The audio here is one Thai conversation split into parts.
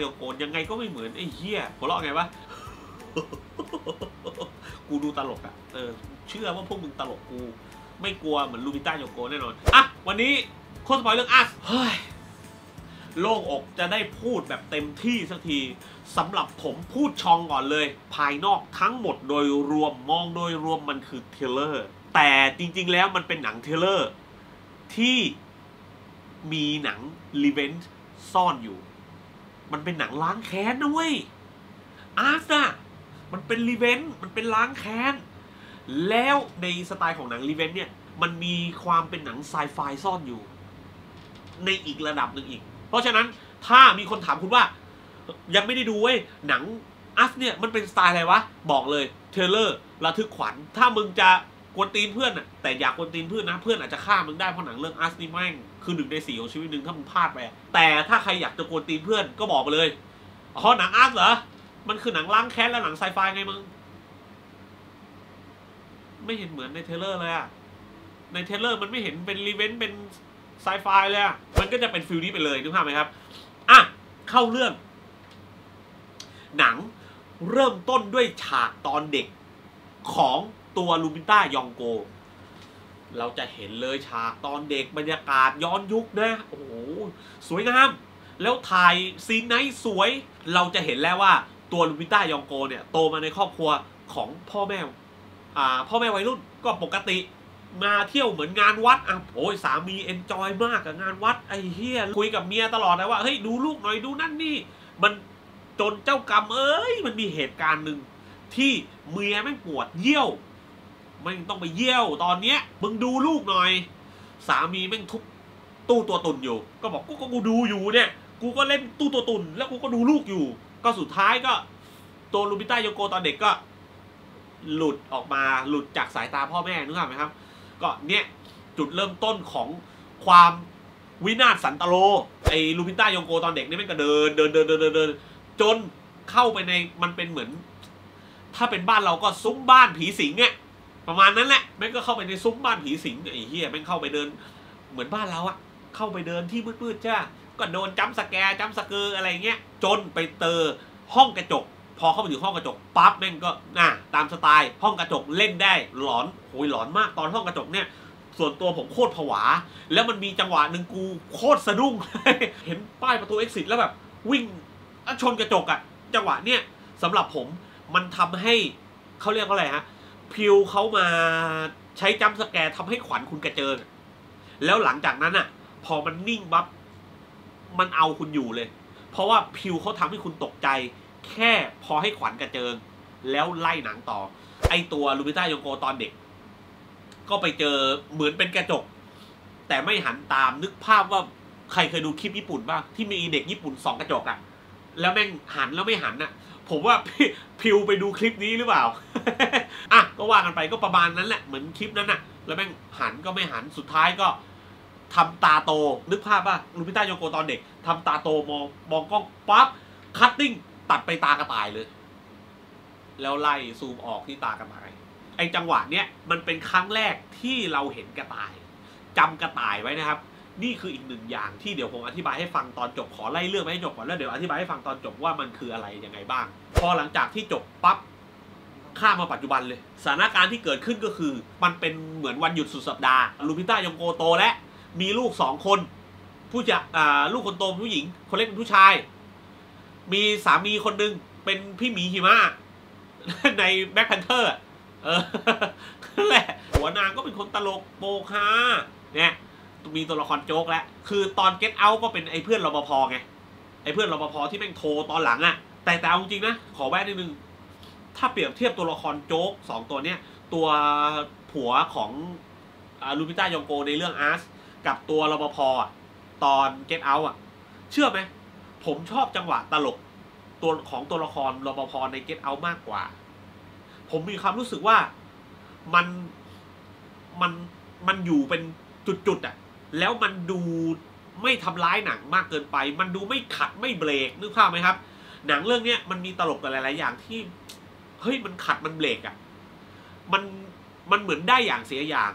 แบบลูบิต้าโยโกยังไงก็ไม่เหมือนไอ้เหี้ยหัวเราะไงวะกูดูตลกอะเออเชื่อว่าพวกมึงตลกกู ไม่กลัวเหมือนลูปิต้ายองโกแน่นอนอะวันนี้โคตร spoil เรื่อง Us เฮ้ยโล่งอกจะได้พูดแบบเต็มที่สักทีสำหรับผมพูดชองก่อนเลย ภายนอกทั้งหมดโดยรวมมองโดยรวมมันคือ thriller แต่จริงๆแล้วมันเป็นหนัง thriller ที่มีหนัง revenge ซ่อนอยู่ มันเป็นหนังล้างแค้นนะเว้ยอาร์ตอะมันเป็นรีเวนต์มันเป็นล้างแค้น แล้วในสไตล์ของหนัง revenge เนี่ย มันมีความเป็นหนังไซไฟซ่อนอยู่ ในอีกระดับหนึ่งอีก เพราะฉะนั้นถ้ามีคนถามคุณว่า ยังไม่ได้ดูเว้ยหนัง Us เนี่ยมันเป็นสไตล์อะไรวะ บอกเลย thriller ระทึกขวัญ ถ้ามึงจะ กวนตีนเพื่อนอะแต่อยากกวนตีนเพื่อนนะ เพื่อนอาจจะฆ่ามึงได้เพราะหนังเรื่อง Us นี่แม่งคือหนึ่งในสี่ของชีวิตหนึ่งถ้ามึงพลาดไป แต่ถ้าใครอยากจะกวนตีนเพื่อนก็บอกไปเลยอ๋อหนัง Us เหรอ มันคือหนังล้างแค้นและหนังไซไฟไงมึง ไม่เห็นเหมือนใน trailer เลยอะใน trailer มันไม่เห็นเป็น revenge เป็นไซไฟเลยอะมันก็จะเป็น feel นี้ไปเลยนึกภาพไหมครับ อะ เข้าเรื่อง หนังเริ่มต้นด้วยฉากตอนเด็กของ ตัวลูปิต้ายองโก เราจะเห็นเลยฉากตอนเด็กบรรยากาศย้อนยุคนะ โอ้โห สวยงาม แล้วถ่าย scene ไหนสวย เราจะเห็นแล้วว่าตัวลูปิต้ายองโกเนี่ยโตมาในครอบครัวของพ่อแม่อ่าพ่อแม่วัยรุ่นก็ปกติมาเที่ยวเหมือนงานวัดอะโอ้ยสามี enjoy มากกับงานวัดไอ้เหี้ยคุยกับเมียตลอดเลยว่าเฮ้ยดูลูกหน่อยดูนั่นนี่ มันจนเจ้ากรรมเอ้ยมันมีเหตุการณ์หนึ่งที่เมียแม่ปวดเยี่ยว แม่งต้องไปเยี่ยวตอนเนี้ย มึงดูลูกหน่อย สามีแม่งทุบตู้ตัวตุนอยู่ ก็บอกกูก็กูดูอยู่เนี่ย กูก็เล่นตู้ตัวตุน แล้วกูก็ดูลูกอยู่ ก็สุดท้ายก็ตัวลูบิต้าโยโกตอนเด็กก็ หลุดออกมาหลุดจากสายตาพ่อแม่นึกออกไหมครับ ก็เนี่ยจุดเริ่มต้นของความวินาศสันตะโรไอ้ลูปิต้ายองโกตอนเด็กนี่แม่งก็เดินเดินเดินเดินเดินเดินจนเข้าไปในมันเป็นเหมือน ถ้าเป็นบ้านเราก็ซุ้มบ้านผีสิงเนี่ย ประมาณนั้นแหละแม่งก็เข้าไปในซุ้มบ้านผีสิงไอ้เหี้ยแม่งเข้าไปเดิน เหมือนบ้านเราอะเข้าไปเดินที่มืดๆจ้าก็โดน jump scare jump scare อะไรเงี้ย จนไปเจอห้องกระจก พอเข้าไปถึงห้องกระจกปั๊บแม่งก็น่ะตามสไตล์ห้องกระจกเล่นได้หลอนโอยหลอนมากตอนห้องกระจกเนี่ย ส่วนตัวผมโคตรผวา แล้วมันมีจังหวะหนึ่งกูโคตรสะดุ้ง เห็นป้ายประตู exit แล้วแบบวิ่งชนกระจกอะจังหวะเนี่ยสำหรับผมมันทำให้เขาเรียกว่าอะไรฮะ พิวเขามาใช้จัมสแกร์ทำให้ขวัญคุณกระเจิง แล้วหลังจากนั้นอะ พอมันนิ่งปั๊บมันเอาคุณอยู่เลย เพราะว่าพิวเขาทำให้คุณตกใจ แค่พอให้ขวัญกระเจิง แล้วไล่หนังต่อ ไอตัวลูบิต้ายงโกตอนเด็ก ก็ไปเจอเหมือนเป็นกระจก แต่ไม่หันตามนึกภาพว่าใครเคยดูคลิปญี่ปุ่นบ้างที่มีเด็กญี่ปุ่นสองกระจกอะแล้วแม่งหันแล้วไม่หันอะผมว่า พิวไปดูคลิปนี้หรือเปล่า อะก็ว่ากันไปก็ประมาณนั้นแหละเหมือนคลิปนั้นอะแล้วแม่งหันก็ไม่หันสุดท้ายก็ทำตาโต นึกภาพว่าลูพิต้าโยโกตอนเด็กทำตาโตมองมองกล้องปั๊บ cutting ตัดไปตากระต่ายเลย แล้วไล่ซูมออกที่ตากระต่าย ไอ้จังหวะเนี้ยมันเป็นครั้งแรกที่เราเห็นกระต่ายจำกระต่ายไว้นะครับ นี่คืออีกหนึ่งอย่างที่เดี๋ยวผมอธิบายให้ฟังตอนจบขอไล่เรื่องไปให้จบก่อนแล้วเดี๋ยวอธิบายให้ฟังตอนจบว่ามันคืออะไรยังไงบ้าง พอหลังจากที่จบปั๊บข้ามมาปัจจุบันเลย สถานการณ์ที่เกิดขึ้นก็คือ มันเป็นเหมือนวันหยุดสุดสัปดาห์ลูปิต้ายองโกโตและ มีลูกสองคน ผู้จะลูกคนโตเป็นผู้หญิง คนเล็กเป็นผู้ชาย มีสามีคนหนึ่งเป็นพี่หมีหิมะใน Black Panther เออนั่นแหละหัวนางก็เป็นคนตลกโปกฮาเนี่ย มีตัวละครโจ๊กแล้ว คือตอน Get Out ก็เป็นไอ้เพื่อนรปภไง ไอ้เพื่อนรปภที่แม่งโทรตอนหลังอะแต่แต่เอาจริงนะ ขอแวะนิดนึง ถ้าเปรียบเทียบตัวละครโจ๊กสองตัวเนี้ย ตัวผัวของลูปิต้ายองโกในเรื่องอาร์สกับตัวรปภอะตอน Get Out อะเชื่อไหม ผมชอบจังหวะตลกตัวของตัวละครรปภใน Get Out มากกว่า ผมมีความรู้สึกว่ามันมันมันอยู่เป็นจุดๆอะ แล้วมันดูไม่ทำร้ายหนังมากเกินไป มันดูไม่ขัดไม่เบรกนึกภาพไหมครับ หนังเรื่องเนี้ยมันมีตลกหลาย ๆ อย่างที่เฮ้ยมันขัดมันเบรกอะมันมันเหมือนได้อย่างเสียอย่าง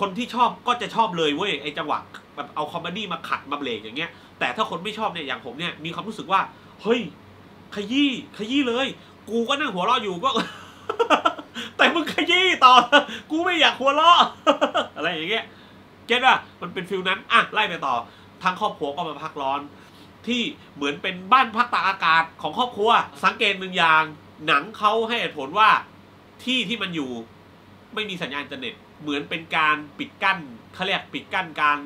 คนที่ชอบก็จะชอบเลยเว้ยไอจังหวะแบบเอา comedy มาขัดมาเบรกอย่างเงี้ย แต่ถ้าคนไม่ชอบเนี่ยอย่างผมเนี่ยมีความรู้สึกว่า เฮ้ย ขยี้ขยี้เลย กูก็นั่งหัวเราะอยู่ก็ แต่มึงขยี้ต่อ กูไม่อยากหัวเราะอะไรอย่างเงี้ย get ว่ามันเป็น feel นั้นอะไล่ไปต่อทางครอบครัวก็มาพักร้อน ที่เหมือนเป็นบ้านพักตากอากาศของครอบครัว สังเกตหนึ่งอย่าง หนังเขาให้เหตุผลว่าที่ที่มันอยู่ไม่มีสัญญาณอินเทอร์เน็ต เหมือนเป็นการปิดกั้นเขาเรียกปิดกั้นการ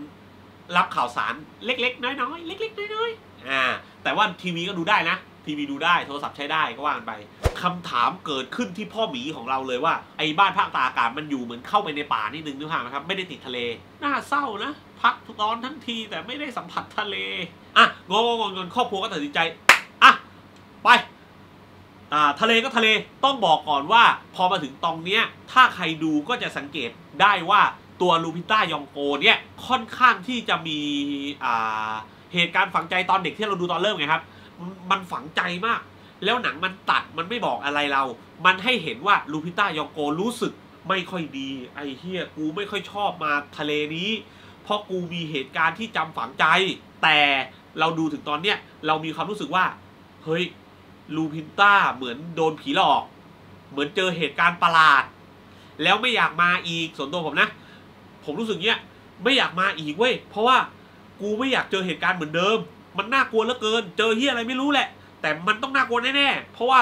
รับข่าวสารเล็กๆ น้อยๆ เล็กๆ น้อยๆอ่าแต่ว่าทีวีก็ดูได้นะ ทีวีดูได้โทรศัพท์ใช้ได้ก็ว่ากันไปคำถามเกิดขึ้นที่พ่อหมีของเราเลยว่าไอ้บ้านภาคตาอากาศมันอยู่เหมือนเข้าไปในป่านิดนึงนึกภาพไหมครับไม่ได้ติดทะเลน่าเศร้านะ พักตอนทั้งทีแต่ไม่ได้สัมผัสทะเลอะงงงงงครอบครัวก็ตัดสินใจอะไปอ่าทะเลก็ทะเลต้องบอกก่อนว่า พอมาถึงตรงเนี้ยถ้าใครดูก็จะสังเกตได้ว่าตัวลูพิต้ายองโกเนี่ยค่อนข้างที่จะมีอ่าเหตุการณ์ฝังใจตอนเด็กที่เราดูตอนเริ่มไงครับ มันฝังใจมาก แล้วหนังมันตัดมันไม่บอกอะไรเรา มันให้เห็นว่าลูพิต้ายองโกรู้สึกไม่ค่อยดี ไอ้เฮียกูไม่ค่อยชอบมาทะเลนี้ เพราะกูมีเหตุการณ์ที่จำฝังใจ แต่เราดูถึงตอนเนี้ยเรามีความรู้สึกว่า เฮ้ยลูพินต้าเหมือนโดนผีหลอก เหมือนเจอเหตุการณ์ประหลาด แล้วไม่อยากมาอีกส่วนตัวผมนะ ผมรู้สึกเนี้ยไม่อยากมาอีกเว้ยเพราะว่ากูไม่อยากเจอเหตุการณ์เหมือนเดิม มันน่ากลัวเหลือเกิน เจอเฮียอะไรไม่รู้แหละ แต่มันต้องน่ากลัวแน่ๆ เพราะว่า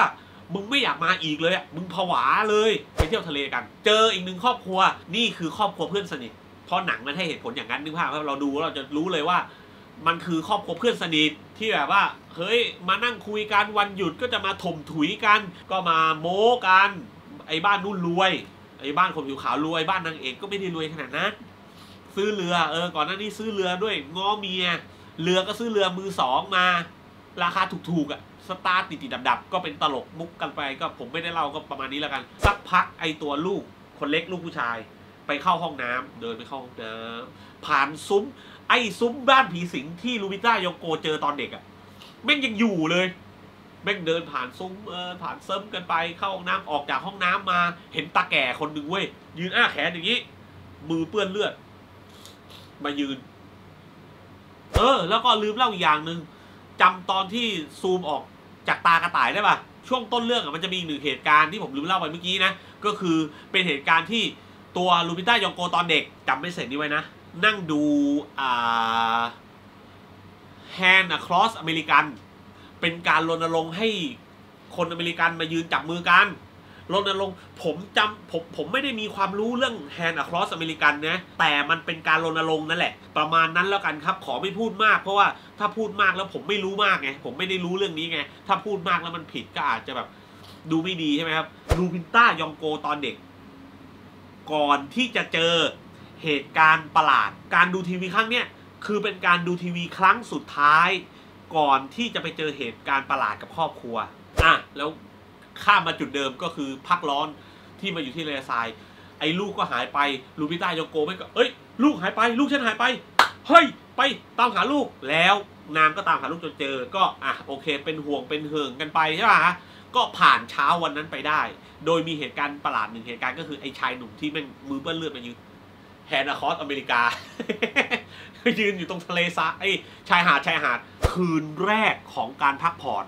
มึงไม่อยากมาอีกเลยอะมึงผวาเลยไปเที่ยวทะเลกัน เจออีกหนึ่งครอบครัว นี่คือครอบครัวเพื่อนสนิท เพราะหนังมันให้เหตุผลอย่างนั้นนึกภาพว่าเราดูเราจะรู้เลยว่า มันคือครอบครัวเพื่อนสนิทที่แบบว่า เฮ้ย มานั่งคุยกันวันหยุดก็จะมาถมถุยกัน ก็มาโม้กัน ไอ้บ้านนู่นรวย ไอ้บ้านคนผิวขาวรวย บ้านนางเอกก็ไม่ได้รวยขนาดนั้น ซื้อเรือ เออ ก่อนหน้านี้ซื้อเรือด้วยง้อเมีย เรือก็ซื้อเรือมือสองมา ราคาถูกๆอะสตาร์ติดๆดับๆก็เป็นตลกมุกกันไปก็ผมไม่ได้เล่าก็ประมาณนี้แล้วกัน สักพักไอ้ตัวลูกคนเล็กลูกผู้ชาย ไปเข้าห้องน้ำเดินไปเข้าห้องน้ำผ่านซุ้ม ไอ้ซุ้มบ้านผีสิงที่ลูวิต้ายองโกเจอตอนเด็กอะแม่งยังอยู่เลยแม่งเดินผ่านซุ้มเออผ่านเซิมกันไปเข้าห้องน้ำออกจากห้องน้ำมา เห็นตาแก่คนหนึ่งเว้ยยืนอ้าแขนอย่างนี้ มือเปื้อนเลือด มายืน เออ แล้วก็ลืมเล่าอีกอย่างหนึ่งจำตอนที่ซูมออกจากตากระต่ายได้ปะช่วงต้นเรื่องอะมันจะมีอีกหนึ่งเหตุการณ์ที่ผมลืมเล่าไปเมื่อกี้นะ ก็คือเป็นเหตุการณ์ที่ตัวลูปิต้ายองโกตอนเด็กจำ message นี้ไว้นะ นั่งดูอ่า Hand Across อเมริกันเป็นการรณรงค์ให้คนอเมริกันมายืนจับมือกัน รณรงค์ผมจำผมผมไม่ได้มีความรู้เรื่อง Hand Across อเมริกันนะแต่มันเป็นการรณรงค์นั่นแหละ ประมาณนั้นแล้วกันครับ ขอไม่พูดมากเพราะว่าถ้าพูดมากแล้วผมไม่รู้มากไงผมไม่ได้รู้เรื่องนี้ไงถ้าพูดมากแล้วมันผิดก็อาจจะแบบดูไม่ดีใช่ไหมครับลูพินต้ายองโกตอนเด็ก ก่อนที่จะเจอเหตุการณ์ประหลาด การดูทีวีครั้งเนี้ยคือเป็นการดูทีวีครั้งสุดท้าย ก่อนที่จะไปเจอเหตุการณ์ประหลาดกับครอบครัวอะแล้ว ข้ามมาจุดเดิมก็คือพักร้อนที่มาอยู่ที่เลทราย ไอ้ลูกก็หายไปลูพิต้ายองโกไม่ก็เอ้ย ลูกหายไป ลูกฉันหายไป เฮ้ย ไปตามหาลูกแล้วนางก็ตามหาลูกจนเจอ ก็อะโอเค เป็นห่วงเป็นเหิงกันไปใช่ป่ะฮะก็ผ่านเช้าวันนั้นไปได้ โดยมีเหตุการณ์ประหลาดหนึ่งเหตุการณ์ก็คือไอ้ชายหนุ่มที่แม่งมือเปื้อนเลือดมายืน Hand Across America ยืนอยู่ตรงทะเลซะไอ้ชายหาดชายหาดคืนแรกของการพักผ่อน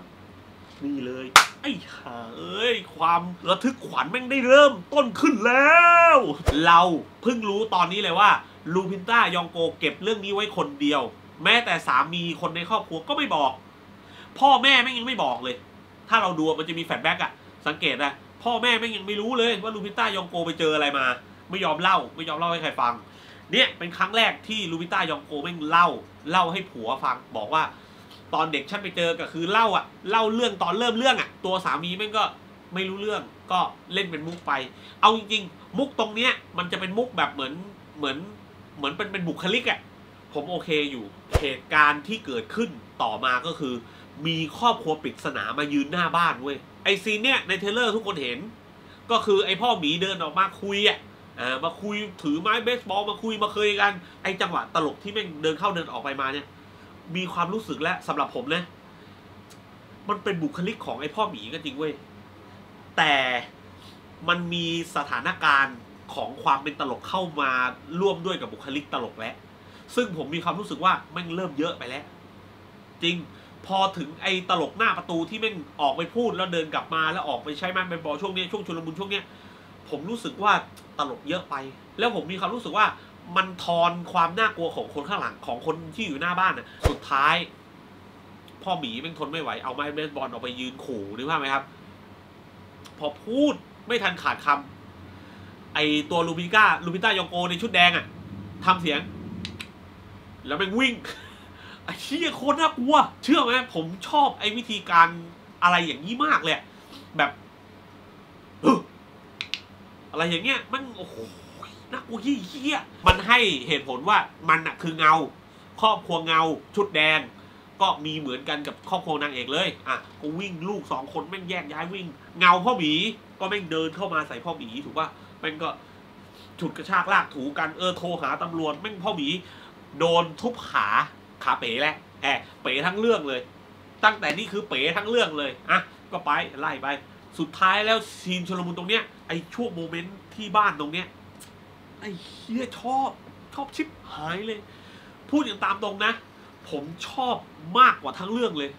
นี่เลย ไอ้ห่าเอ้ย ความระทึกขวัญแม่งได้เริ่มต้นขึ้นแล้ว เราเพิ่งรู้ตอนนี้เลยว่าลูพินต้ายองโกเก็บเรื่องนี้ไว้คนเดียว แม้แต่สามีคนในครอบครัวก็ไม่บอก พ่อแม่แม่งยังไม่บอกเลย ถ้าเราดูมันจะมี flashback อะสังเกตนะพ่อแม่แม่งยังไม่รู้เลยว่าลูพินต้ายองโกไปเจออะไรมา ไม่ยอมเล่าไม่ยอมเล่าให้ใครฟังเนี่ยเป็นครั้งแรกที่ลูพิต้ายองโกแม่งเล่า เล่าให้ผัวฟังบอกว่า ตอนเด็กฉันไปเจอก็คือเล่าอะเล่าเรื่องตอนเริ่มเรื่องอะตัวสามีแม่งก็ไม่รู้เรื่องก็เล่นเป็นมุกไป เอาจริงๆ มุกตรงเนี้ยมันจะเป็นมุกแบบเหมือนเหมือนเหมือนเป็นเป็นบุคลิกอะผมโอเคอยู่ เหตุการณ์ที่เกิดขึ้นต่อมาก็คือ มีครอบครัวปริศนามายืนหน้าบ้านเว้ยไอ scene เนี้ยใน trailer ทุกคนเห็น ก็คือไอพ่อหมีเดินออกมาคุยอะอ่ามาคุยถือไม้เบสบอลมาคุยมาเคลียร์กัน ไอจังหวะตลกที่แม่งเดินเข้าเดินออกไปมาเนี่ย มีความรู้สึกและสำหรับผมนะ มันเป็นบุคลิกของไอ้พ่อหมีก็จริงเว้ย แต่มันมีสถานการณ์ของความเป็นตลกเข้ามาร่วมด้วยกับบุคลิกตลกแล้ว ซึ่งผมมีความรู้สึกว่าแม่งเริ่มเยอะไปแล้ว จริงพอถึงไอ้ตลกหน้าประตูที่แม่งออกไปพูดแล้วเดินกลับมาแล้วออกไปใช้ไม้เป็นบอลช่วงนี้ช่วงชุลมุนช่วงเนี้ยผมรู้สึกว่าตลกเยอะไป แล้วผมมีความรู้สึกว่า มันทอนความน่ากลัวของคนข้างหลังของคนที่อยู่หน้าบ้านน่ะสุดท้าย พ่อหมีแม่งทนไม่ไหวเอาไม้เบสบอลออกไปยืนขู่นึกภาพไหมครับ พอพูดไม่ทันขาดคำไอตัวลูบิก้าลูบิต้ายองโกในชุดแดงอะทำเสียง แล้วแม่งวิ่งไอ้เชี่ยโคตรน่ากลัว เชื่อไหมผมชอบไอ้วิธีการอะไรอย่างนี้มากเลยแบบออะไรอย่างเงี้ยมันโอ้โห น่ากลัวเฮี้ยมันให้เหตุผลว่ามันอะคือเงา ครอบครัวเงา ชุดแดง ก็มีเหมือนกันกับครอบครัวนางเอกเลยอะก็วิ่งลูกสองคนแม่งแยกย้ายวิ่ง เงาพ่อหมีก็แม่งเดินเข้ามาใส่พ่อหมีถูกป่ะแม่งก็ฉุดกระชากลากถูกันเออโทรหาตำรวจแม่งพ่อหมีโดนทุบขาขาเป๋แหละแอบเป๋ทั้งเรื่องเลย ตั้งแต่นี่คือเป๋ทั้งเรื่องเลยอะก็ไปไล่ไป สุดท้ายแล้วซีนชลมุนตรงเนี้ยไอช่วงโมเมนต์ที่บ้านตรงเนี้ย ไอ้เฮียชอบชอบชิบหายเลย พูดอย่างตามตรงนะ ผมชอบมากกว่าทั้งเรื่องเลย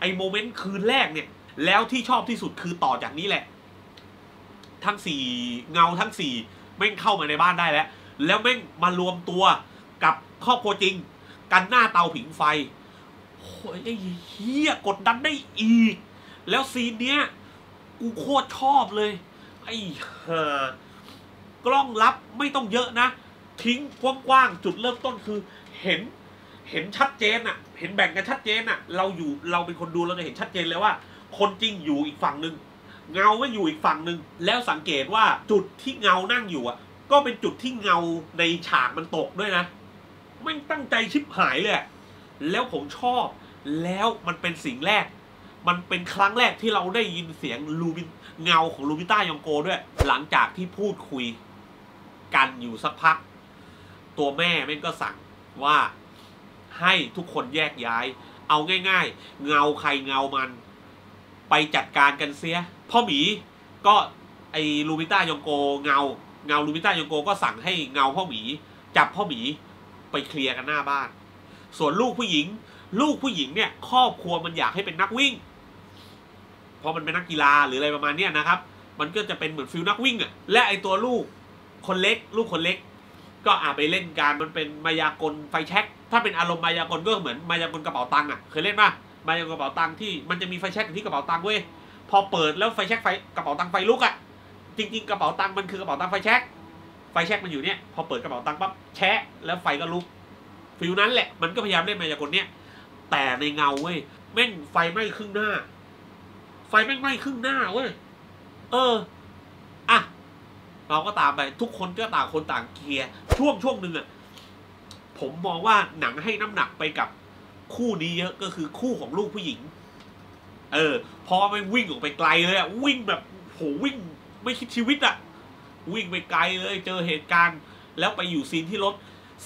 ไอ้โมเมนต์คืนแรกเนี่ย แล้วที่ชอบที่สุดคือต่อจากนี้แหละ ทั้งสี่เงาทั้งสี่แม่งเข้ามาในบ้านได้แล้ว แล้วแม่งมารวมตัวกับครอบครัวจริง กันหน้าเตาผิงไฟโอ้ยไอ้เฮียกดดันได้อีก แล้วซีนเนี้ย กูโคตรชอบเลย ไอ้ห่า กล้องลับไม่ต้องเยอะนะ ทิ้งกว้างๆจุดเริ่มต้นคือเห็นเห็นชัดเจนอะเห็นแบ่งกันชัดเจนอะเราอยู่เราเป็นคนดูเราจะเห็นชัดเจนเลยว่า คนจริงอยู่อีกฝั่งหนึ่งเงาก็อยู่อีกฝั่งหนึ่งแล้วสังเกตว่าจุดที่เงานั่งอยู่อะก็เป็นจุดที่เงาในฉากมันตกด้วยนะไม่ตั้งใจชิบหายเลยแล้วผมชอบ แล้วมันเป็นสิ่งแรก มันเป็นครั้งแรกที่เราได้ยินเสียงลูบินเงาของลูบิต้ายองโกด้วย หลังจากที่พูดคุย กันอยู่สักพัก ตัวแม่แม่งก็สั่งว่าให้ทุกคนแยกย้าย เอาง่าย ๆ เงาใครเงามัน ไปจัดการกันเสีย พ่อหมีก็ไอ้ลูบิต้ายองโกเงา เงาลูบิต้ายองโกก็สั่งให้เงาพ่อหมี จับพ่อหมีไปเคลียร์กันหน้าบ้าน ส่วนลูกผู้หญิง ลูกผู้หญิงเนี่ยครอบครัวมันอยากให้เป็นนักวิ่งเพราะมันเป็นนักกีฬาหรืออะไรประมาณเนี้ยนะครับ มันก็จะเป็นเหมือน feel นักวิ่งอะและไอตัวลูก คนเล็ก ลูกคนเล็ก ก็อาไปเล่นการมันเป็นมายากลไฟแช็กถ้าเป็นอารมณ์มายากลก็เหมือนมายากลกระเป๋าตังค์อะเคยเล่นป่ะมายากลกระเป๋าตังค์ที่มันจะมีไฟแช็กอยู่ที่กระเป๋าตังค์เว้ยพอเปิดแล้วไฟแช็กไฟกระเป๋าตังค์ไฟลุกอะจริงๆกระเป๋าตังค์มันคือกระเป๋าตังค์ไฟแช็กไฟแช็กมันอยู่เนี่ยพอเปิดกระเป๋าตังค์ปั๊บแชะแล้วไฟก็ลุก feel นั้นแหละมันก็พยายามเล่นมายากลเนี้ยแต่ในเงาเว้ยแม่งไฟไหม้ครึ่งหน้า ไฟแม่งไหม้ครึ่งหน้าเว้ยเอออะ เราก็ตามไปทุกคนก็ต่างคนต่างเคลียร์ช่วงช่วงหนึ่งอะผมมองว่าหนังให้น้ำหนักไปกับคู่นี้เยอะก็คือคู่ของลูกผู้หญิง เออ พอมันวิ่งออกไปไกลเลยอะวิ่งแบบโหวิ่งไม่คิดชีวิตอะวิ่งไปไกลเลยเจอเหตุการณ์ แล้วไปอยู่ scene ที่รถ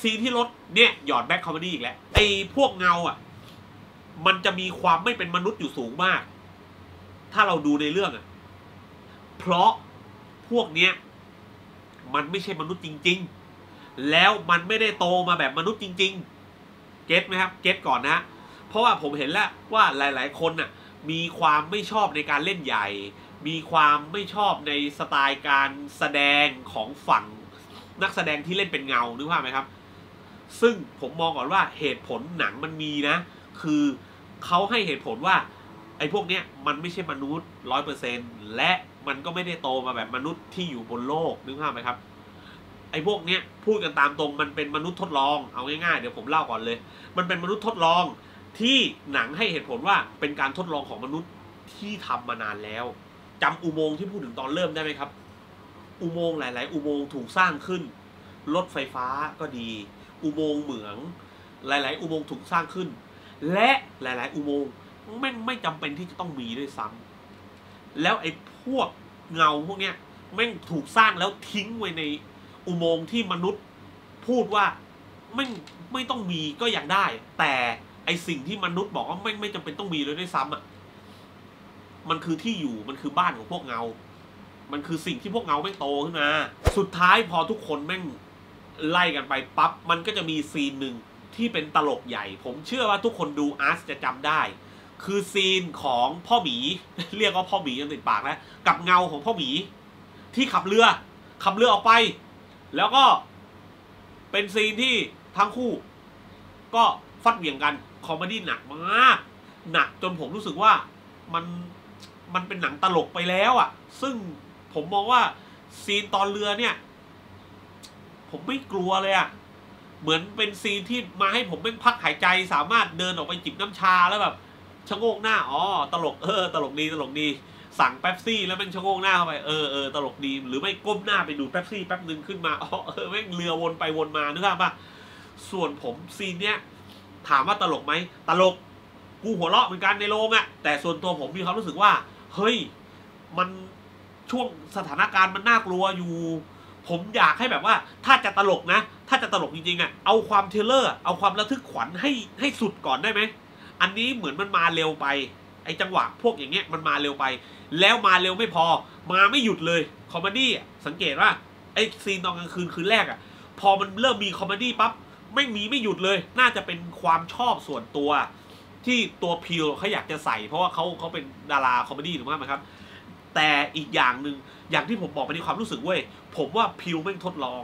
scene ที่รถเนี่ยหยอด black comedy อีกแล้วไอ้พวกเงาอะมันจะมีความไม่เป็นมนุษย์อยู่สูงมาก ถ้าเราดูในเรื่องอะเพราะพวกเนี้ย มันไม่ใช่มนุษย์จริง ๆ แล้วมันไม่ได้โตมาแบบมนุษย์จริง ๆ เก็ตไหมครับ เก็ตก่อนนะ เพราะว่าผมเห็นแล้วว่าหลาย ๆ คนน่ะมีความไม่ชอบในการเล่นใหญ่ มีความไม่ชอบในสไตล์การแสดงของฝั่งนักแสดงที่เล่นเป็นเงานึกภาพไหมครับ ซึ่งผมมองก่อนว่าเหตุผลหนังมันมีนะ คือเขาให้เหตุผลว่า อ้พวกเนี้ยมันไม่ใช่มนุษย์ร้อยเปอร์เซ็นและมันก็ไม่ได้โตมาแบบมนุษย์ที่อยู่บนโลกนึกภาพไหมครับ ไอ้พวกเนี้ยพูดกันตามตรงมันเป็นมนุษย์ทดลองเอาง่ายๆเดี๋ยวผมเล่าก่อนเลย มันเป็นมนุษย์ทดลองที่หนังให้เหตุผลว่าเป็นการทดลองของมนุษย์ที่ทำมานานแล้วจำอุโมงค์ที่พูดถึงตอนเริ่มได้ไหมครับ อุโมงค์หลาย ๆ อุโมงค์ถูกสร้างขึ้นรถไฟฟ้าก็ดี อุโมงค์เหมือง หลาย ๆ อุโมงค์ถูกสร้างขึ้น และหลาย ๆ อุโมงค์ แม่งไม่จำเป็นที่จะต้องมีด้วยซ้ำแล้วไอ้พวกเงาพวกเนี้ยแม่งถูกสร้างแล้วทิ้งไว้ในอุโมงค์ที่มนุษย์พูดว่าไม่งไม่ต้องมีก็อยากได้ แต่ไอสิ่งที่มนุษย์บอกว่าไม่งไม่จำเป็นต้องมีเลยด้วยซ้ำอะมันคือที่อยู่มันคือบ้านของพวกเงา มันคือสิ่งที่พวกเงาแม่งโตขึ้นมาสุดท้ายพอทุกคนแม่งไล่กันไปปั๊บมันก็จะมีซีนหนึ่งที่เป็นตลกใหญ่ ผมเชื่อว่าทุกคนดูอาร์ตจะจำได้ คือ scene ของพ่อหมี เรียกว่าพ่อหมียังติดปากแล้วกับเงาของพ่อหมี ที่ขับเรือ ขับเรือออกไป แล้วก็เป็น scene ที่ทั้งคู่ ก็ฟัดเหวี่ยงกัน comedy หนักมากหนักจนผมรู้สึกว่ามันมันเป็นหนังตลกไปแล้วอะ่ะ ซึ่งผมมองว่า scene ตอนเรือเนี่ย ผมไม่กลัวเลยอะ่ะเหมือนเป็น scene ที่มาให้ผมเป็นพักหายใจสามารถเดินออกไปจิบน้ำชาแล้วแบบ ชะโงกหน้าอ๋อตลกเออตลกดีตลกดี สั่งแป๊บซี่แล้วแม่งชะโงกหน้าเข้าไปเออเออตลกดีหรือไม่ก้มหน้าไปดูแป๊บซี่แป๊บนึงขึ้นมาอ๋อเออแม่งเรือวนไปวนมานึกภาพปะส่วนผมซีนเนี้ยถามว่าตลกไหมตลกกูหัวเราะเหมือนกันในโรงอะแต่ส่วนตัวผมมีความรู้สึกว่า เฮ้ยมันช่วงสถานการณ์มันน่ากลัวอยู่ ผมอยากให้แบบว่า ถ้าจะตลกนะ ถ้าจะตลกจริงๆอะเอาความ thriller เอาความระทึกขวัญให้ให้สุดก่อนได้ไหม อันนี้เหมือนมันมาเร็วไป ไอ้จังหวะพวกอย่างเงี้ยมันมาเร็วไป แล้วมาเร็วไม่พอ มาไม่หยุดเลย comedy สังเกตว่าไอ้ scene ตอนกลางคืนคืนแรกอะพอมันเริ่มมี comedy ปั๊บไม่มีไม่หยุดเลย น่าจะเป็นความชอบส่วนตัว ที่ตัวพีลเขาอยากจะใส่ เพราะว่าเขาเขาเป็นดารา comedy ถูกไหมครับ แต่อีกอย่างหนึ่งอย่างที่ผมบอกไปในความรู้สึกเว้ยผมว่าพีลแม่งทดลอง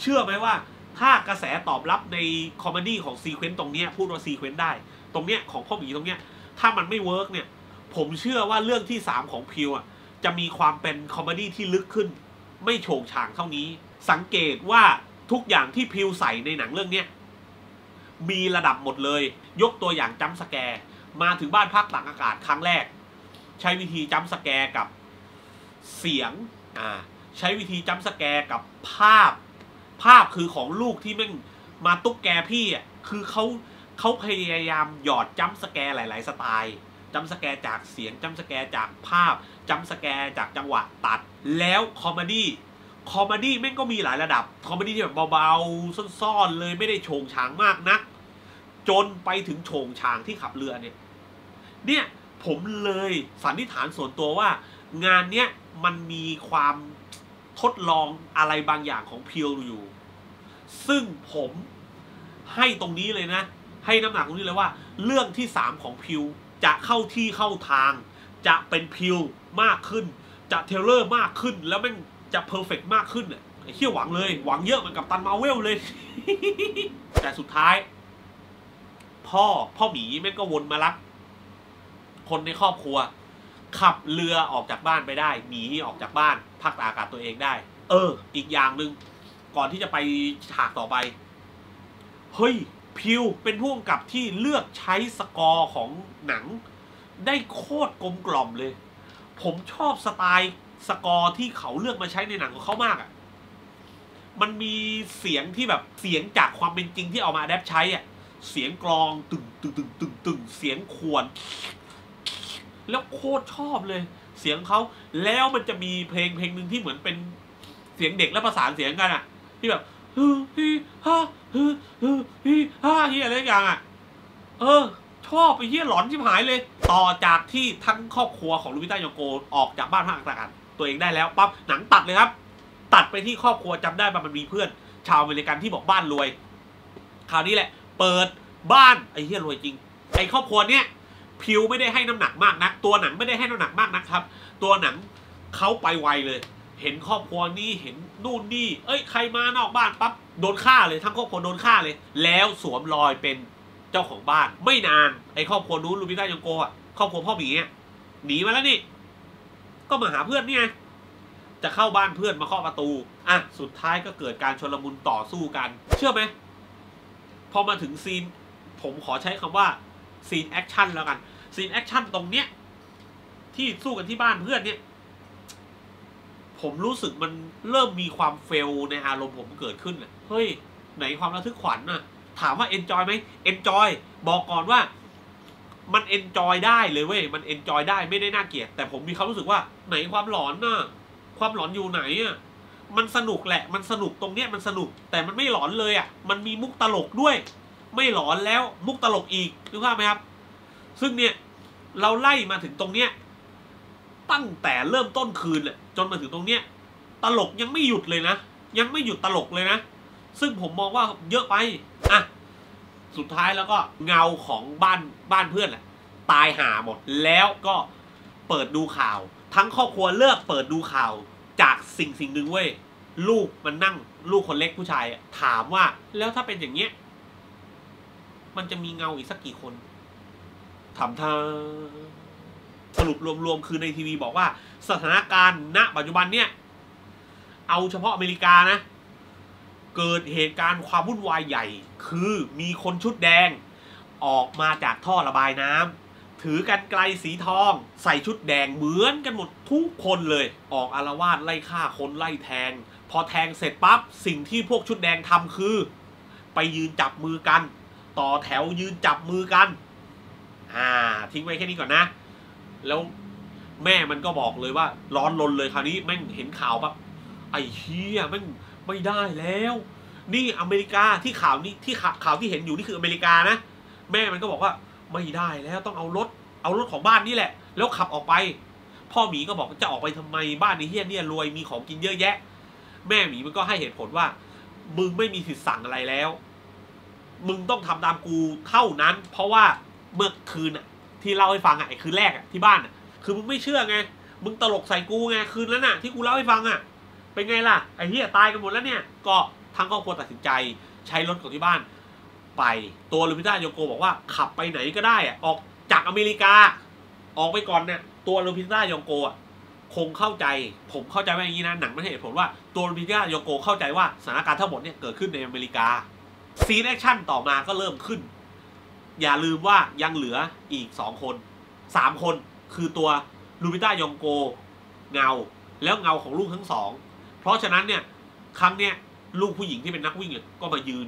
เชื่อไหมว่าถ้ากระแสตอบรับใน comedy ของ sequence ตรงนี้พูดว่า sequence ได้ ตรงเนี้ยของพ่อหมีตรงเนี้ยถ้ามันไม่ work เนี่ย ผมเชื่อว่าเรื่องที่ 3 ของพีลอะจะมีความเป็น comedy ที่ลึกขึ้น ไม่โฉ่งฉ่างเท่านี้ สังเกตว่าทุกอย่างที่พีลใส่ในหนังเรื่องเนี้ยมีระดับหมดเลย ยกตัวอย่าง jump scareมาถึงบ้านพักตากอากาศครั้งแรก ใช้วิธี jump scare กับเสียงอ่าใช้วิธี jump scare กับภาพ ภาพคือของลูกที่แม่งมาตุ๊กแกพี่อะคือเขา เขาพยายามหยอด jump scare หลาย ๆ สไตล์ jump scare จากเสียง jump scare จากภาพ jump scare จากจังหวะตัด แล้ว comedy comedy แม่งก็มีหลายระดับ comedy ที่แบบเบาๆซ่อนๆเลยไม่ได้โฉ่งฉ่างมากนัก จนไปถึงโฉงฉางที่ขับเรือเนี่ย เนี่ยผมเลยสันนิษฐานส่วนตัวว่า งานเนี้ยมันมีความทดลองอะไรบางอย่างของ Peele อยู่ ซึ่งผมให้ตรงนี้เลยนะ ให้น้ำหนักตรงนี้เลยว่า เรื่องที่สามของ Peele จะเข้าที่เข้าทาง จะเป็น Peele มากขึ้น จะ thriller มากขึ้นแล้วแม่งจะ perfect มากขึ้นอะไอ้เชี่ยหวังเลย หวังเยอะเหมือน Captain Marvel เลย แต่สุดท้าย พ่อพ่อหมีแม่งก็วนมารัก คนในครอบครัว ขับเรือออกจากบ้านไปได้หนีออกจากบ้าน พักตาอากาศตัวเองได้ เออ อีกอย่างหนึ่งก่อนที่จะไปฉากต่อไป เฮ้ย พิวเป็นผู้กำกับที่เลือกใช้สกอร์ของหนัง ได้โคตรกลมกล่อมเลย ผมชอบสไตล์สกอร์ที่เขาเลือกมาใช้ในหนังของเขามากอะ่ะ มันมีเสียงที่แบบเสียงจากความเป็นจริงที่เอามาแอดปใช้อะ เสียงกลองตึงตึงตึงตึงตึงเสียงขวนแล้วโคตรชอบเลย เสียงเขาแล้วมันจะมีเพลงเพลงหนึ่งที่เหมือนเป็นเสียงเด็กแล้วประสานเสียงกันอะ ที่แบบ ฮึฮีฮ่าฮึฮึฮีฮ่าเฮียอะไรอย่างอะ เออ ชอบไปเฮียหลอนชิบหายเลย ต่อจากที่ทั้งครอบครัวของลูวิต้าโยโกออกจากบ้านพักอากาศตัวเองได้แล้วปั๊บหนังตัดเลยครับ ตัดไปที่ครอบครัวจำได้ป่ะมันมีเพื่อน ชาวอเมริกันที่บอกบ้านรวย คราวนี้แหละ เปิดบ้านไอ้เฮียรวยจริงไอ้ครอบครัวเนี้ยพิวไม่ได้ให้น้ำหนักมากนัก ตัวหนังไม่ได้ให้น้ำหนักมากนะครับ ตัวหนังเขาไปไวเลย เห็นครอบครัวนี้เห็นนู่นนี่ เอ้ยใครมานอกบ้านปั๊บโดนฆ่าเลยทั้งครอบครัวโดนฆ่าเลย แล้วสวมรอยเป็นเจ้าของบ้าน ไม่นานไอ้ครอบครัวนู้น Lupita Nyong'o ครอบครัวพ่อหมีหนีมาแล้วนี่ ก็มาหาเพื่อนนี่ไงจะเข้าบ้านเพื่อนมาเคาะประตู อะ สุดท้ายก็เกิดการชลมุนต่อสู้กัน เชื่อไหม พอมาถึงซีน ผมขอใช้คำว่าซีนแอคชั่นแล้วกัน ซีนแอคชั่นตรงเนี้ยที่สู้กันที่บ้านเพื่อนเนี่ย ผมรู้สึกมันเริ่มมีความ fail ในอารมณ์ผมเกิดขึ้นอะเฮ้ย ไหนความระทึกขวัญน่ะ ถามว่า enjoy ไหม enjoy บอกก่อนว่า มัน enjoy ได้เลยเว้ย มัน enjoy ได้ไม่ได้น่าเกลียด แต่ผมมีความรู้สึกว่าไหนความหลอนน่ะ ความหลอนอยู่ไหนอะ มันสนุกแหละ มันสนุกตรงเนี้ยมันสนุก แต่มันไม่หลอนเลยอะ มันมีมุกตลกด้วย ไม่หลอนแล้ว มุกตลกอีกนึกภาพไหมครับ ซึ่งเนี่ย เราไล่มาถึงตรงเนี้ย ตั้งแต่เริ่มต้นคืนน่ะ จนมาถึงตรงเนี้ยตลกยังไม่หยุดเลยนะ ยังไม่หยุดตลกเลยนะ ซึ่งผมมองว่าเยอะไปอะสุดท้ายแล้วก็เงาของบ้านบ้านเพื่อนแหละตายหาหมดแล้วก็เปิดดูข่าว ทั้งครอบครัวเลิกเปิดดูข่าวจากสิ่งสิ่งหนึ่งเว้ยลูกมันนั่ง ลูกคนเล็กผู้ชายถามว่า แล้วถ้าเป็นอย่างเงี้ย มันจะมีเงาอีกสักกี่คนทำท่า สรุปรวมๆคือในทีวีบอกว่า สถานการณ์ณปัจจุบันเนี่ย เอาเฉพาะอเมริกานะ เกิดเหตุการณ์ความวุ่นวายใหญ่ คือมีคนชุดแดง ออกมาจากท่อระบายน้ำถือกันไกลสีทอง ใส่ชุดแดงเหมือนกันหมดทุกคนเลย ออกอารวาสไล่ฆ่าคนไล่แทง พอแทงเสร็จปั๊บสิ่งที่พวกชุดแดงทำคือ ไปยืนจับมือกัน ต่อแถวยืนจับมือกัน อ่า ทิ้งไว้แค่นี้ก่อนนะ แล้วแม่มันก็บอกเลยว่า ร้อนรนเลยคราวนี้แม่งเห็นข่าวปั๊บไอ้เฮียแม่งไม่ได้แล้ว นี่อเมริกาที่ข่าวนี้ที่ข่าวข่าวที่เห็นอยู่นี่คืออเมริกานะแม่มันก็บอกว่าไม่ได้แล้วต้องเอารถ เอารถของบ้านนี่แหละ แล้วขับออกไป พ่อหมีก็บอกจะออกไปทำไมบ้านในเฮียเนี่ยรวยมีของกินเยอะแยะ แม่หมีมันก็ให้เหตุผลว่า มึงไม่มีสิทธิ์สั่งอะไรแล้ว มึงต้องทำตามกูเท่านั้น เพราะว่าเมื่อคืนอะ ที่เล่าให้ฟังอะไอ้คืนแรกอะที่บ้านอะคือมึงไม่เชื่อไงมึงตลกใส่กูไงคืนนั้นอะที่กูเล่าให้ฟังอะ เป็นไงล่ะไอ้เฮียตายกันหมดแล้วเนี่ย ก็ทั้งครอบครัวตัดสินใจใช้รถของที่บ้าน ไปตัวลูพิต้าโยโกบอกว่าขับไปไหนก็ได้อะออกจากอเมริกา ออกไปก่อนเนี่ยตัวลูพิต้าโยโกอะคงเข้าใจ ผมเข้าใจว่าอย่างนี้นะหนังไม่ให้เหตุผลว่าตัว Lupita Nyong'o เข้าใจว่าสถานการณ์ทั้งหมดเนี่ยเกิดขึ้นในอเมริกาซีนแอคชั่นต่อมาก็เริ่มขึ้น อย่าลืมว่ายังเหลืออีกสองคนสามคนคือตัว Lupita Nyong'o เงา แล้วเงาของลูกทั้งสอง เพราะฉะนั้นเนี่ยครั้งเนี้ยลูกผู้หญิงที่เป็นนักวิ่งเนี่ยก็มายืน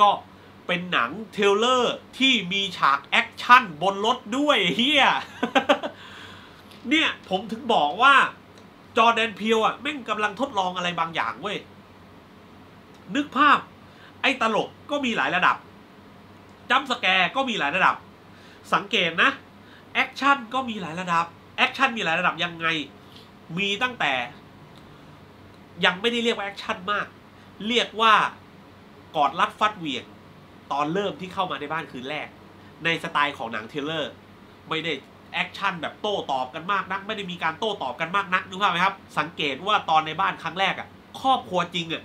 ก็เป็นหนัง thriller ที่มีฉากแอคชั่นบนรถด้วยเหี้ยเนี่ยผมถึงบอกว่า Jordan Peele อะแม่งกำลังทดลองอะไรบางอย่างเว้ยนึกภาพ ไอ้ตลกก็มีหลายระดับ jump scare ก็มีหลายระดับ สังเกตนะแอคชั่นก็มีหลายระดับแอคชั่นมีหลายระดับยังไง มีตั้งแต่ ยังไม่ได้เรียกว่าแอคชั่นมาก เรียกว่ากอดรัดฟัดเหวี่ยง ตอนเริ่มที่เข้ามาในบ้านคืนแรก ในสไตล์ของหนัง thriller ไม่ได้แอคชั่นแบบโต้ตอบกันมากนัก ไม่ได้มีการโต้ตอบกันมากนักนึกภาพไหมครับ สังเกตว่าตอนในบ้านครั้งแรกอะ่ะครอบครัวจริงอะ่ะ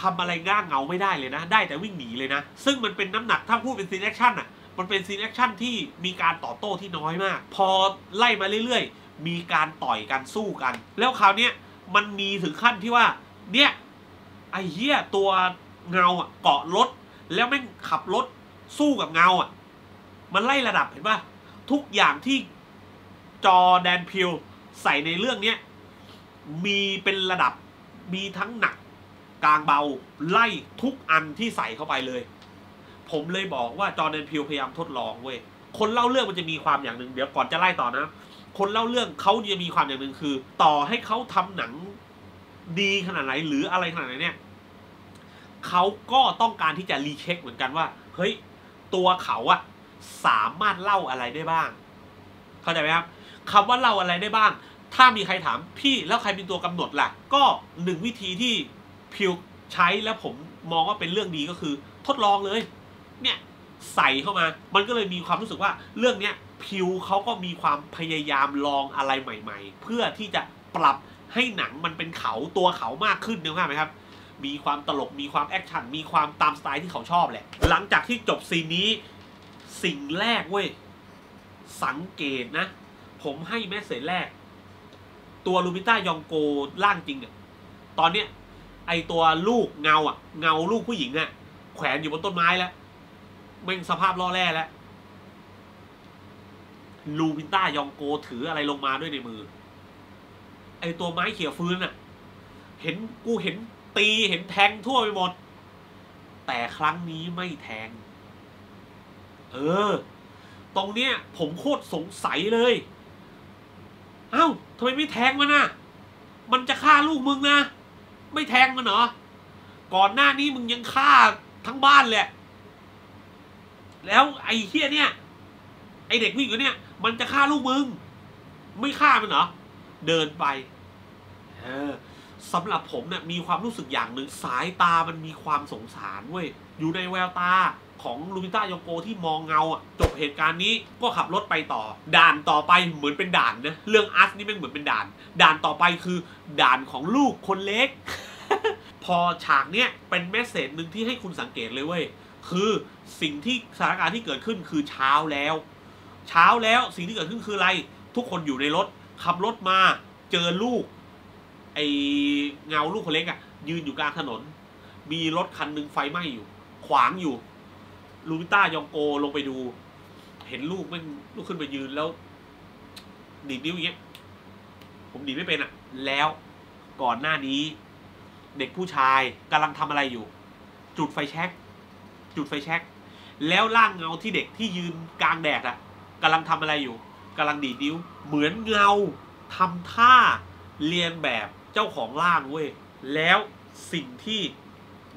ทำอะไรร่างเงาไม่ได้เลยนะ ได้แต่วิ่งหนีเลยนะ ซึ่งมันเป็นน้ำหนักถ้าพูดเป็นซีนแอคชั่นอะมันเป็นซีนแอคชั่นที่มีการต่อโต้ที่น้อยมาก พอไล่มาเรื่อยๆ มีการต่อยกันสู้กัน แล้วคราวเนี้ยมันมีถึงขั้นที่ว่า เนี่ยไอ้เหี้ยตัวเงาอะเกาะรถ แล้วแม่งขับรถสู้กับเงาอะ มันไล่ระดับเห็นปะทุกอย่างที่จอแดนพิวใส่ในเรื่องเนี้ยมีเป็นระดับมีทั้งหนัก กลางเบาไล่ทุกอันที่ใส่เข้าไปเลย ผมเลยบอกว่าจอร์แดนพิวพยายามทดลองเว้ยคนเล่าเรื่องมันจะมีความอย่างหนึ่งเดี๋ยวก่อนจะไล่ต่อนะ คนเล่าเรื่องเขาจะมีความอย่างหนึ่งคือ ต่อให้เขาทำหนังดีขนาดไหนหรืออะไรขนาดไหนเนี่ยเขาก็ต้องการที่จะรีเช็คเหมือนกันว่าเฮ้ยตัวเขาอะสามารถเล่าอะไรได้บ้าง เข้าใจไหมครับคำว่าเล่าอะไรได้บ้าง ถ้ามีใครถามพี่แล้วใครเป็นตัวกำหนดล่ะ ก็หนึ่งวิธีที่ พิวใช้แล้วผมมองว่าเป็นเรื่องดีก็คือ ทดลองเลย เนี่ยใส่เข้ามา มันก็เลยมีความรู้สึกว่าเรื่องเนี้ยพิวเขาก็มีความพยายามลองอะไรใหม่ ๆ เพื่อที่จะปรับให้หนังมันเป็นเขาตัวเขามากขึ้นนึกภาพไหมครับ มีความตลกมีความแอคชั่นมีความตามสไตล์ที่เขาชอบแหละ หลังจากที่จบซีนนี้สิ่งแรกเว้ย สังเกตนะ ผมให้ message แรก ตัว Lupita Nyong'o ร่างจริงอะตอนเนี้ย ไอตัวลูกเงาอะเงาลูกผู้หญิงอะแขวนอยู่บนต้นไม้แล้วแม่งสภาพร่อแร่แล้วลูบินต้ายองโกถืออะไรลงมาด้วยในมือ ไอตัวไม้เขี่ยฟื้นอะเห็นกูเห็นตีเห็นแทงทั่วไปหมด แต่ครั้งนี้ไม่แทง เออ ตรงเนี้ย ผมโคตรสงสัยเลย เอ้าทำไมไม่แทงมันน่ะ มันจะฆ่าลูกมึงนะ ไม่แทงมันเหรอ ก่อนหน้านี้มึงยังฆ่าทั้งบ้านเลยแล้วไอ้เฮียเนี่ย ไอ้เด็กวิ่งอยู่เนี่ย มันจะฆ่าลูกมึง ไม่ฆ่ามันเหรอ เดินไป เออสำหรับผมเนี่ยมีความรู้สึกอย่างหนึ่งสายตามันมีความสงสารเว้ยอยู่ในแววตา ของลูมิต้ายองโกที่มองเงาจบเหตุการณ์นี้ก็ขับรถไปต่อ ด่านต่อไปเหมือนเป็นด่านนะเรื่องอัสนี่แม่เหมือนเป็นด่าน ด่านต่อไปคือด่านของลูกคนเล็ก พอฉากเนี้ยเป็นเมสเซจหนึ่งที่ให้คุณสังเกตเลยเว้ยคือสิ่งที่สถานการณ์ที่เกิดขึ้นคือเช้าแล้ว เช้าแล้วสิ่งที่เกิดขึ้นคืออะไร ทุกคนอยู่ในรถ ขับรถมาเจอลูกไอเงาลูกคนเล็กอะยืนอยู่กลางถนน มีรถคันหนึ่งไฟไหม้อยู่ ขวางอยู่ ลูมิต้ายองโกลงไปดู เห็นลูกมันลูกขึ้นไปยืนแล้วดีดนิ้วอย่างเงี้ยผมดีดไม่เป็นอะ่ะแล้วก่อนหน้านี้ เด็กผู้ชายกำลังทำอะไรอยู่ จุดไฟแช็กจุดไฟแช็กแล้วร่างเงาที่เด็กที่ยืนกลางแดดอะกำลังทำอะไรอยู่กำลังดีดนิ้ว เหมือนเงาทำท่าเรียนแบบเจ้าของร่างเว้ยแล้วสิ่งที่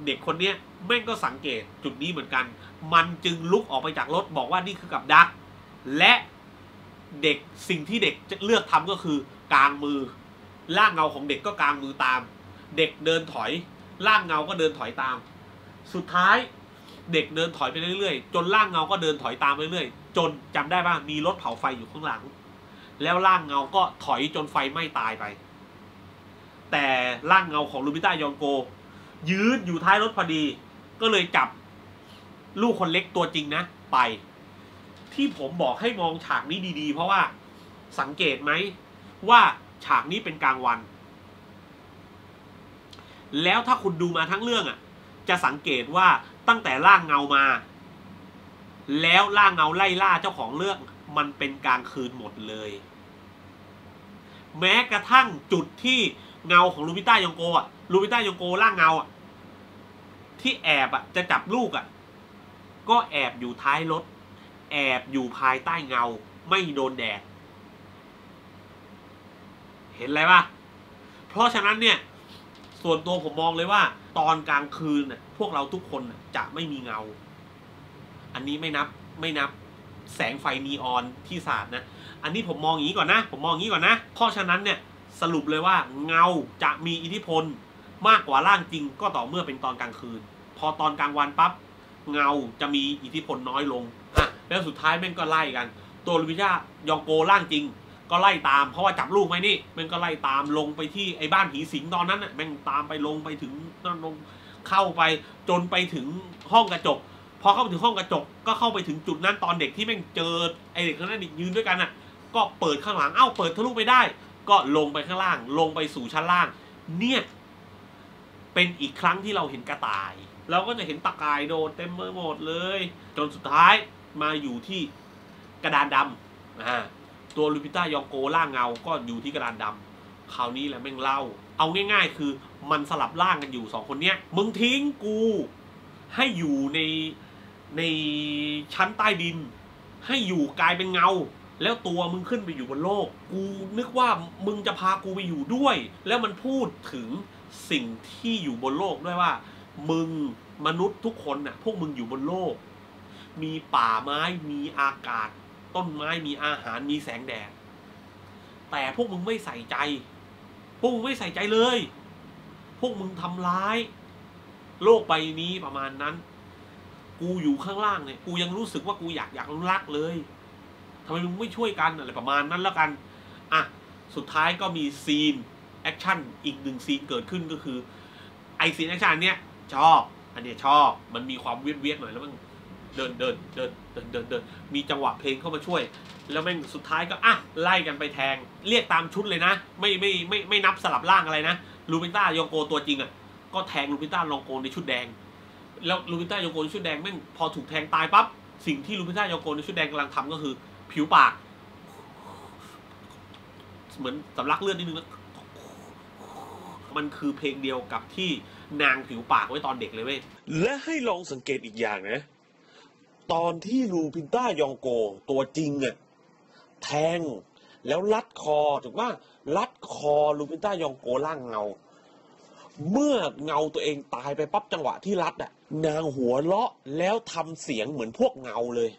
เด็กคนเนี้ย แม่งก็สังเกตจุดนี้เหมือนกัน มันจึงลุกออกไปจากรถบอกว่านี่คือกับดัก และเด็กสิ่งที่เด็กจะเลือกทำก็คือกลางมือร่างเงาของเด็กก็กลางมือตาม เด็กเดินถอยร่างเงาก็เดินถอยตาม สุดท้ายเด็กเดินถอยไปเรื่อยๆ จนร่างเงาก็เดินถอยตามไปเรื่อยๆ จนจำได้ป่ะมีรถเผาไฟอยู่ข้างหลัง แล้วร่างเงาก็ถอยจนไฟไหม้ตายไป แต่ร่างเงาของลูบิต้ายองโก ยืนอยู่ท้ายรถพอดี ก็เลยจับลูกคนเล็กตัวจริงนะ ไป ที่ผมบอกให้มองฉากนี้ดีๆ เพราะว่าสังเกตไหมว่าฉากนี้เป็นกลางวัน แล้วถ้าคุณดูมาทั้งเรื่องอะ จะสังเกตว่าตั้งแต่ร่างเงามา แล้วร่างเงาไล่ล่าเจ้าของเรื่องมันเป็นกลางคืนหมดเลย แม้กระทั่งจุดที่เงาของลูบิต้ายองโกอะลูบิต้ายองโกร่างเงาอะ ที่แอบอะจะจับลูกอะ ก็แอบอยู่ท้ายรถ แอบอยู่ภายใต้เงา ไม่โดนแดด เห็นอะไรปะเพราะฉะนั้นเนี่ย ส่วนตัวผมมองเลยว่า ตอนกลางคืนน่ะพวกเราทุกคนจะไม่มีเงา อันนี้ไม่นับไม่นับแสงไฟนีออนที่สาดนะ อันนี้ผมมองอย่างนี้ก่อนนะ ผมมองอย่างนี้ก่อนนะ เพราะฉะนั้นเนี่ยสรุปเลยว่าเงาจะมีอิทธิพลมากกว่าร่างจริงก็ต่อเมื่อเป็นตอนกลางคืน พอตอนกลางวันปั๊บเงาจะมีอิทธิพลน้อยลงอะแล้วสุดท้ายแม่งก็ไล่กัน ตัวลูบิชายองโกร่างจริง ก็ไล่ตามเพราะว่าจับลูกไหมนี่แม่งก็ไล่ตามลงไปที่ไอ้บ้านผีสิงตอนนั้นน่ะแม่งตามไปลงไปถึงนั่นลงเข้าไปจนไปถึงห้องกระจกพอเข้าไปถึงห้องกระจกก็เข้าไปถึงจุดนั้นตอนเด็กที่แม่งเจอไอ้เด็กคนนั้นอีกยืนด้วยกันน่ะ ก็เปิดข้างหลังเอ้าเปิดทะลุไปได้ ก็ลงไปข้างล่าง ลงไปสู่ชั้นล่าง เนี่ย เป็นอีกครั้งที่เราเห็นกระต่าย เราก็จะเห็นตะกายโดดเต็มไปหมดเลย จนสุดท้ายมาอยู่ที่กระดานดำอ่าตัวลูปิต้ายองโกร่างเงาก็อยู่ที่กระดานดำคราวนี้แหละแม่งเล่า เอาง่าย ๆ คือมันสลับร่างกันอยู่สองคนเนี้ยมึงทิ้งกู ให้อยู่ในในชั้นใต้ดิน ให้อยู่กลายเป็นเงา แล้วตัวมึงขึ้นไปอยู่บนโลก กูนึกว่ามึงจะพากูไปอยู่ด้วย แล้วมันพูดถึงสิ่งที่อยู่บนโลกด้วยว่า มึงมนุษย์ทุกคนน่ะ พวกมึงอยู่บนโลก มีป่าไม้มีอากาศ ต้นไม้มีอาหารมีแสงแดด แต่พวกมึงไม่ใส่ใจ พวกมึงไม่ใส่ใจเลย พวกมึงทำร้าย โลกใบนี้ประมาณนั้น กูอยู่ข้างล่างเนี่ย กูยังรู้สึกว่ากูอยากอยากรักเลยทำไมมึงไม่ช่วยกันอะไรประมาณนั้นแล้วกันอะสุดท้ายก็มีซีนแอคชั่นอีกหนึ่งซีนเกิดขึ้นก็คือไอซีนแอคชั่นเนี้ย ชอบ อันนี้ชอบมันมีความเวียดเวียดหน่อยแล้วมันเดินเดินเดินเดินเดินเดินมีจังหวะเพลงเข้ามาช่วย แล้วแม่งสุดท้ายก็อะไล่กันไปแทง เรียกตามชุดเลยนะ ไม่ไม่ไม่ไม่นับสลับร่างอะไรนะลูปิต้ายองโกตัวจริงอะก็แทงลูปิต้าลองโกในชุดแดง แล้วลูปิต้ายองโกในชุดแดงแม่งพอถูกแทงตายปั๊บสิ่งที่ลูปิต้ายองโกในชุดแดงกำลังทำก็คือ ผิวปาก เหมือนสำลักเลือดนิดนึงมันคือเพลงเดียวกับที่ นางผิวปากไว้ตอนเด็กเลยเว้ย และให้ลองสังเกตอีกอย่างนะ ตอนที่ลูพินต้ายองโกตัวจริงอะแทงแล้วลัดคอถูกว่าลัดคอลูพินต้ายองโกล่างเงา เมื่อเงาตัวเองตายไปปั๊บจังหวะที่รัดอะนางหัวเราะแล้วทำเสียงเหมือนพวกเงาเลย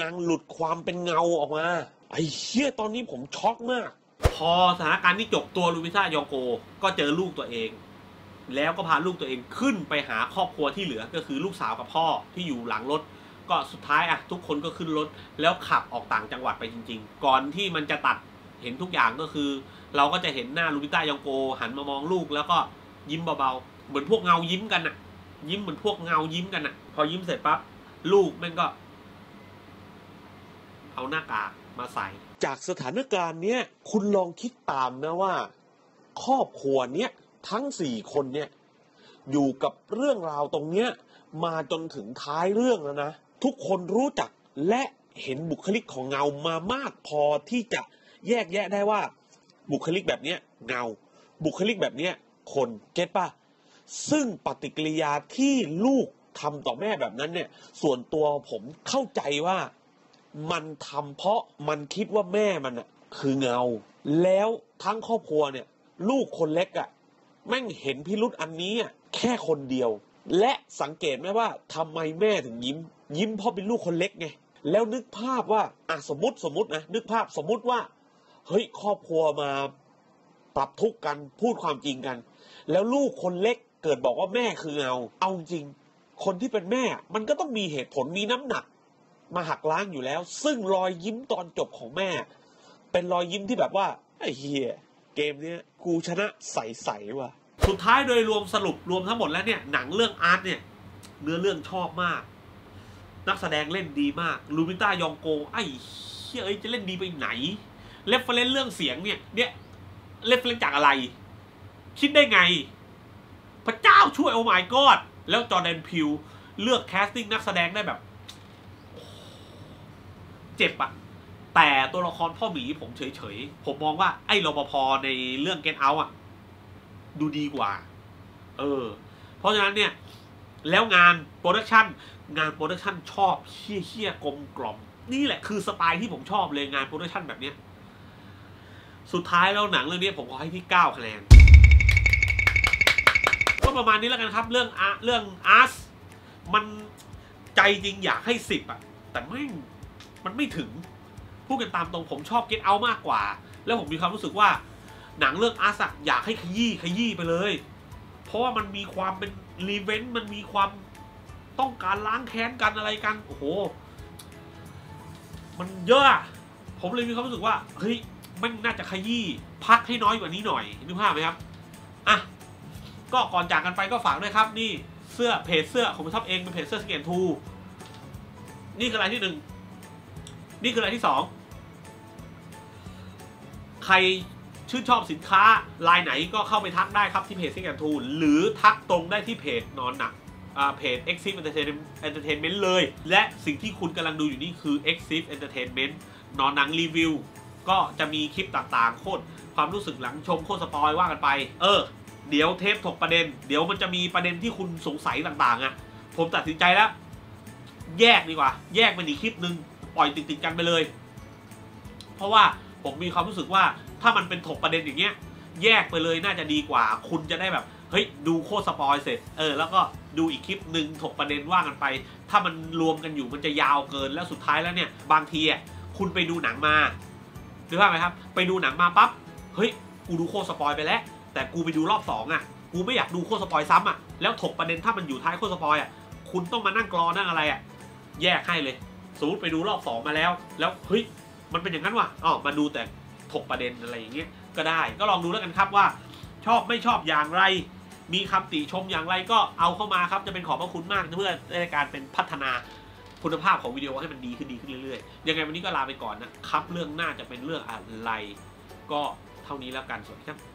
นางหลุดความเป็นเงาออกมา ไอ้เชี่ยตอนนี้ผมช็อกมาก พอสถานการณ์ที่จบตัวลูมิซ่ายองโก ก็เจอลูกตัวเอง แล้วก็พาลูกตัวเองขึ้นไปหาครอบครัวที่เหลือก็คือลูกสาวกับพ่อที่อยู่หลังรถ ก็สุดท้ายอะทุกคนก็ขึ้นรถแล้วขับออกต่างจังหวัดไปจริง ๆ ก่อนที่มันจะตัดเห็นทุกอย่างก็คือ เราก็จะเห็นหน้าลูมิต้ายองโก หันมามองลูกแล้วก็ยิ้มเบาๆ เหมือนพวกเงายิ้มกันอะ ยิ้มเหมือนพวกเงายิ้มกันอะ พอยิ้มเสร็จปั๊บลูกแม่งก็ เอาหน้ากากมาใส่ จากสถานการณ์เนี้ยคุณลองคิดตามนะว่า ครอบครัวเนี้ย ทั้งสี่คนเนี่ยอยู่กับเรื่องราวตรงเนี้ยมาจนถึงท้ายเรื่องแล้วนะ ทุกคนรู้จักและเห็นบุคลิกของเงามามากพอที่จะแยกแยะได้ว่า บุคลิกแบบเนี้ยเงา บุคลิกแบบเนี้ยคนเก็ตป่ะซึ่งปฏิกิริยาที่ลูกทำต่อแม่แบบนั้นเนี่ย ส่วนตัวผมเข้าใจว่ามันทำเพราะมันคิดว่าแม่มันอะคือเงา แล้วทั้งครอบครัวเนี่ย ลูกคนเล็กอะ แม่งเห็นพิรุษอันนี้แค่คนเดียว และสังเกตไหมว่าทำไมแม่ถึงยิ้ม ยิ้มเพราะเป็นลูกคนเล็กไงแล้วนึกภาพว่าอะสมมติสมมตินะนึกภาพสมมติว่า เฮ้ยครอบครัวมาปรับทุกข์กันพูดความจริงกัน แล้วลูกคนเล็กเกิดบอกว่าแม่คือเงาเอาจริง คนที่เป็นแม่ มันก็ต้องมีเหตุผลมีน้ำหนัก มาหักล้างอยู่แล้ว ซึ่งรอยยิ้มตอนจบของแม่ เป็นรอยยิ้มที่แบบว่าไอ้เหี้ย เกมเนี้ยกูชนะใสๆว่ะ สุดท้ายโดยรวมสรุปรวมทั้งหมดแล้วเนี่ยหนังเรื่องอาร์ตเนี่ยเนื้อเรื่องชอบมาก นักแสดงเล่นดีมาก Lupita Nyong'o ไอ้เชี่ยเอ้ยจะเล่นดีไปไหน reference เรื่องเสียงเนี่ยเนี่ยreference จากอะไร คิดได้ไง พระเจ้าช่วยโอ้ my god แล้ว Jordan Peele เลือก casting นักแสดงได้แบบ เจ็บอะ แต่ตัวละครพ่อหมีผมเฉยๆ ผมมองว่าไอ้รปภในเรื่อง Get Out อะดูดีกว่า เออ เพราะฉะนั้นเนี่ย แล้วงาน production งาน production ชอบเชี่ยเชี่ยกลมกล่อม นี่แหละคือสไตล์ที่ผมชอบเลยงาน production แบบเนี้ย สุดท้ายแล้วหนังเรื่องนี้ผมขอให้ที่9คะแนนก็ประมาณนี้แล้วกันครับ เรื่อง Us เรื่อง Us มันใจจริงอยากให้สิบอะแต่ไม่มันไม่ถึง พูดกันตามตรงผมชอบ Get Out มากกว่า แล้วผมมีความรู้สึกว่า หนังเรื่อง Us อยากให้ขยี้ขยี้ไปเลย เพราะว่ามันมีความเป็น revenge มันมีความต้องการล้างแค้นกันอะไรกัน โอ้โห มันเยอะ ผมเลยมีความรู้สึกว่า เฮ้ย มันน่าจะขยี้พักให้น้อยกว่านี้หน่อยนึกภาพไหมครับ อะ ก็ก่อนจากกันไปก็ฝากด้วยครับ นี่เสื้อเพจเสื้อของผมชอบเองเป็นเพจเสื้อสเกนทู นี่คือรายที่หนึ่ง นี่คือรายที่สองใครชื่นชอบสินค้าลายไหนก็เข้าไปทักได้ครับที่เพจซิกแอนทูหรือทักตรงได้ที่เพจนอนหนักเพจ e x i v e Entertainment เลย และสิ่งที่คุณกำลังดูอยู่นี่คือ e x i v e Entertainment นอนหนังรีวิว ก็จะมีคลิปต่างๆ โคตรความรู้สึกหลังชมโคตรสปอยว่ากันไป เออ เดี๋ยวเทปถกประเด็น เดี๋ยวมันจะมีประเด็นที่คุณสงสัยต่างๆอะ่ะ ผมตัดสินใจแล้ว แยกดีกว่า แยกเป็นอีกคลิปหนึ่ง ปล่อยติดๆกันไปเลย เพราะว่าผมมีความรู้สึกว่าถ้ามันเป็นถกประเด็นอย่างเงี้ย แยกไปเลยน่าจะดีกว่า คุณจะได้แบบเฮ้ยดูโคตรสปอยล์เสร็จเออแล้วก็ดูอีกคลิปหนึ่งถกประเด็นว่ากันไป ถ้ามันรวมกันอยู่มันจะยาวเกินแล้วสุดท้ายแล้วเนี่ย บางทีอะคุณไปดูหนังมาหรือนึกออกไหมครับ ไปดูหนังมาปั๊บเฮ้ยกูดูโคตรสปอยล์ไปแล้ว แต่กูไปดูรอบสองอะกูไม่อยากดูโคตรสปอยล์ซ้ำอะแล้วถกประเด็นถ้ามันอยู่ท้ายโคตรสปอยล์อะคุณต้องมานั่งกรอนั่งอะไรอะแยกให้เลย สมมติไปดูรอบสองมาแล้ว แล้วเฮ้ยมันเป็นอย่างนั้นว่ะอ๋อมาดูแต่ถกประเด็นอะไรอย่างเงี้ยก็ได้ ก็ลองดูแล้วกันครับว่า ชอบไม่ชอบอย่างไร มีคำติชมอย่างไรก็เอาเข้ามาครับจะเป็นขอบพระคุณมากเพื่อในการเป็นพัฒนาคุณภาพของวิดีโอให้มันดีขึ้นดีขึ้นเรื่อยๆ ยังไงวันนี้ก็ลาไปก่อนนะครับ เรื่องหน้าจะเป็นเรื่องอะไร ก็เท่านี้แล้วกันสวัสดีครับ